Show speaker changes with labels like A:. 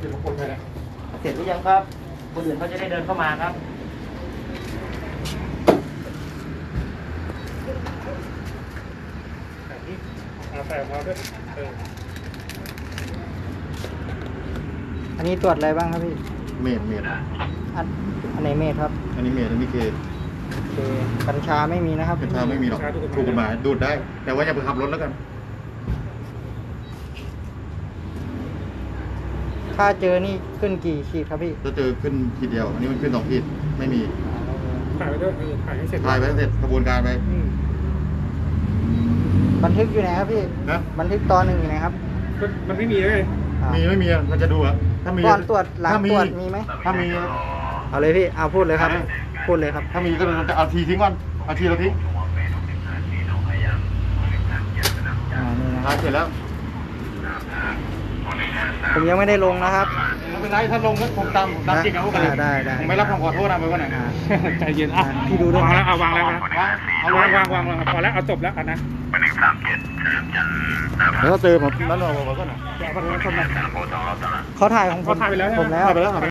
A: เดี๋ยวผมกดให้นะ
B: เสร็จหรือยังครับ คนอื่นเขาจะได้เดินเข้ามาครับ
A: แต่นี่เอาใส่พอด้วยเออ
C: อันนี้ตรวจอะไรบ้างครับพี่
D: เมดเมด
C: อันอันไหนเมธครับ
D: อันนี้เมดอันนี้เค
C: โอเคกัญชาไม่มีนะครับ
D: กัญชาไม่มีหรอกถูกกฎหมายดูดได้ แต่ว่าอย่าไปขับรถแล้วกัน
C: ถ้าเจอนี่ขึ้นกี่ขีดครับพี่
D: ถ้าเจอขึ้นขีดเดียว อันนี้มันขึ้นสองขีด ไม่มี
A: ถ่ายไปด้วยเออถ่ายให้เสร็จ
D: ถ่ายไปเสร็จกระบวนการไป
A: อืม
C: บันทึกอยู่ไหนครับพี่
D: นะ
C: บันทึกตอนหนึ่งอยู่ไหนครับ
A: มันมันไม่มีเลย
C: อ่า
D: มีไม่มีอะมันจะดูอะถ้ามี
C: ก่อนตรวจหลัง
D: ถ้า
C: ตรวจมีไหม
D: ถ้ามี
C: เอาเลยพี่เอาพูดเลยครับ
D: เอาเลย
C: พูดเลยครับ
D: ถ้ามีก็จะเอาทีทิ้งก่อนเอาทีเราทิ้ง
C: อ่านี่นะค
D: ถ่า
C: รั
D: ย
C: บ
D: เสร็จแล้ว
C: ผมยังไม่ได้ลงนะครับ
D: ไม่เป็นไรถ้าลงก็ผมตามผมตามจริงเอาพวกกัน
C: ได้ได้
D: ผมไม่รับคำขอโทษนะไปวันไหน
C: อ่า
A: ใจเย็นอะ
C: พี่ดูด้วย
A: วางแล้วเอาวางแล้วนะ
D: เอา
A: วาง
D: เลยวา
A: งวางวางพอแล้วเอาจบแล้วอะนะ
D: แล้วเจอผมนั่นหรอผมก็หน่อย
A: เดี๋ยวเอาไปแล้วคนมา
C: เขาถ่ายของผม
A: เขาถ่ายไปแล้วใช่ไหม
C: ผมแล้ว